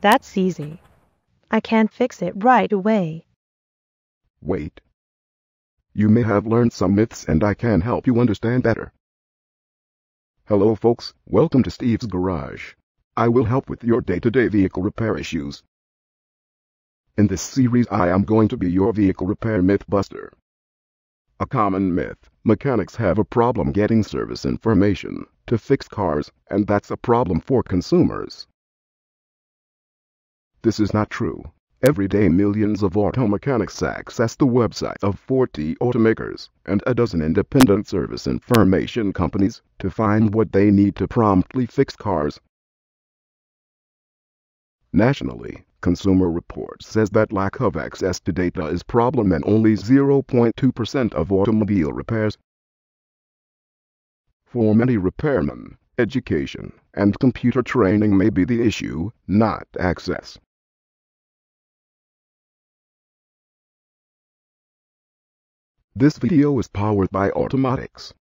That's easy. I can fix it right away. Wait. You may have learned some myths and I can help you understand better. Hello folks, welcome to Steve's Garage. I will help with your day-to-day vehicle repair issues. In this series I am going to be your vehicle repair myth buster. A common myth, mechanics have a problem getting service information to fix cars, and that's a problem for consumers. This is not true. Every day millions of auto mechanics access the website of 40 automakers and a dozen independent service information companies to find what they need to promptly fix cars. Nationally, Consumer Reports says that lack of access to data is problem and only 0.2% of automobile repairs. For many repairmen, education and computer training may be the issue, not access. This video is powered by Automotix.